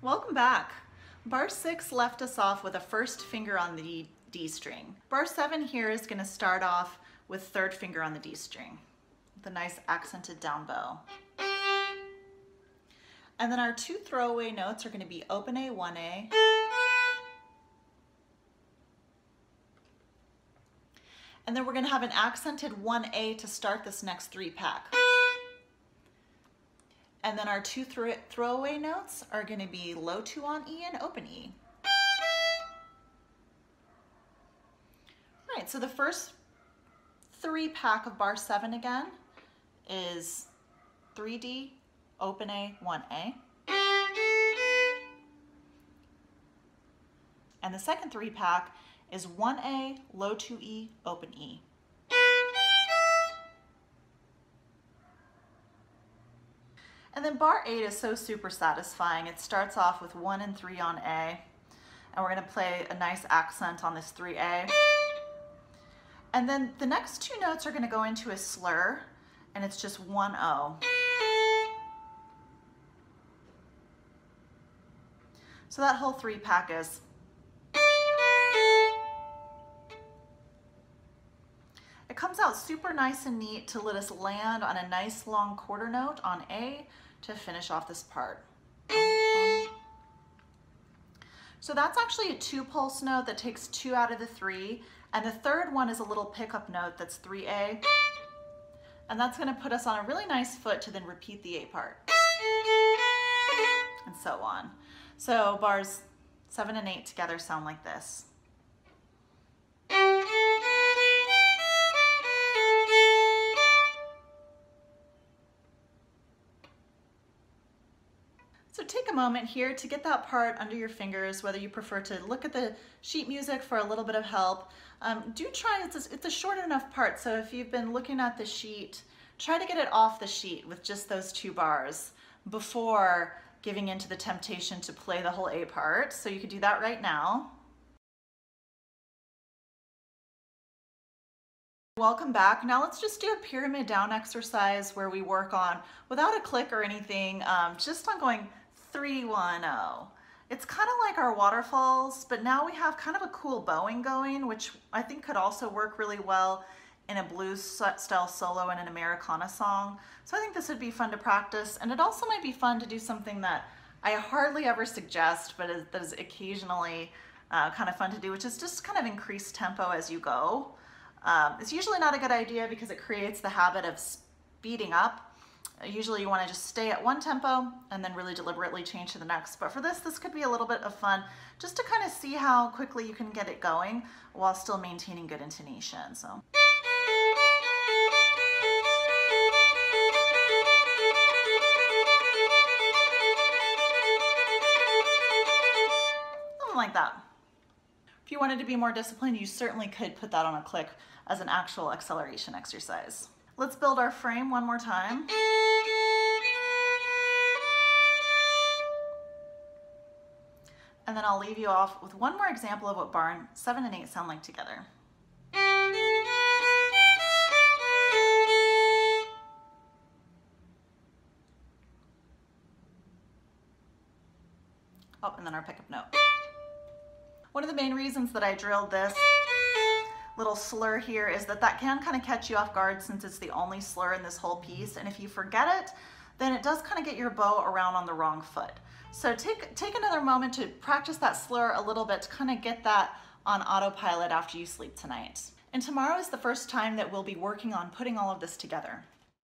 Welcome back. Bar six left us off with a first finger on the D string. Bar seven here is gonna start off with third finger on the D string, with a nice accented down bow. And then our two throwaway notes are gonna be open A, 1A, and then we're gonna have an accented 1A to start this next three pack. And then our two throw throwaway notes are gonna be low two on E and open E. All right, so the first three pack of bar seven again is 3D, open A, 1A. And the second three pack is 1A, low 2E, open E. And then bar eight is so super satisfying. It starts off with one and three on A, and we're gonna play a nice accent on this 3A. And then the next two notes are gonna go into a slur, and it's just one O. So that whole three pack is It comes out super nice and neat to let us land on a nice long quarter note on A to finish off this part. So that's actually a two pulse note that takes two out of the three. And the third one is a little pickup note that's 3A. And that's gonna put us on a really nice foot to then repeat the A part. And so on. So bars seven and eight together sound like this. So take a moment here to get that part under your fingers, whether you prefer to look at the sheet music for a little bit of help. Um, do try, it's a, it's a short enough part, so if you've been looking at the sheet, try to get it off the sheet with just those two bars before giving into the temptation to play the whole A part. So you could do that right now. Welcome back. Now let's just do a pyramid down exercise where we work on, without a click or anything, um, just on going 310. It's kind of like our waterfalls, but now we have kind of a cool bowing going, which I think could also work really well in a blues style solo in an Americana song. So I think this would be fun to practice. And it also might be fun to do something that I hardly ever suggest, but is, that is occasionally uh, kind of fun to do, which is just kind of increase tempo as you go. Um, it's usually not a good idea because it creates the habit of speeding up Usually you want to just stay at one tempo and then really deliberately change to the next. But for this, this could be a little bit of fun just to kind of see how quickly you can get it going while still maintaining good intonation. So. Something like that. If you wanted to be more disciplined, you certainly could put that on a click as an actual acceleration exercise. Let's build our frame one more time. And then I'll leave you off with one more example of what bar seven and eight sound like together. Oh, and then our pickup note. One of the main reasons that I drilled this little slur here is that that can kind of catch you off guard since it's the only slur in this whole piece. And if you forget it, then it does kind of get your bow around on the wrong foot. So take, take another moment to practice that slur a little bit to kind of get that on autopilot after you sleep tonight. And tomorrow is the first time that we'll be working on putting all of this together.